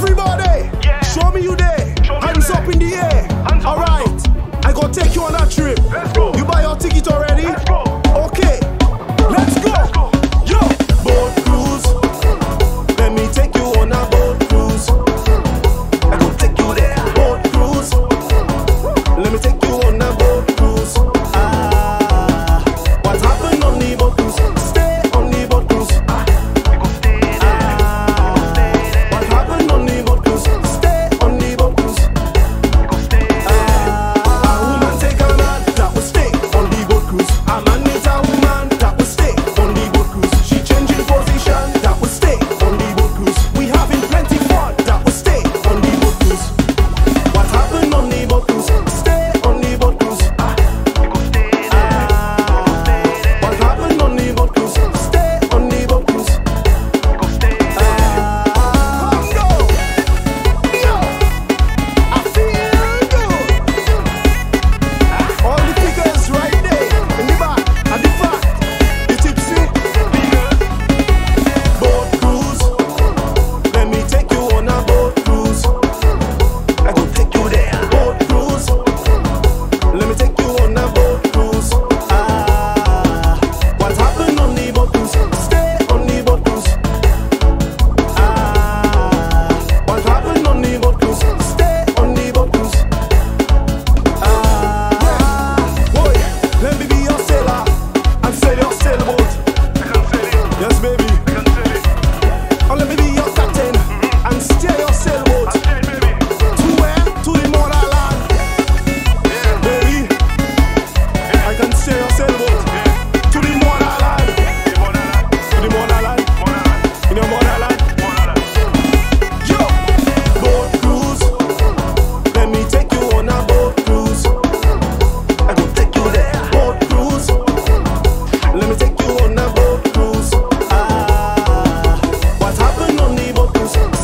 Everybody, Yeah. show me you there. body, but you say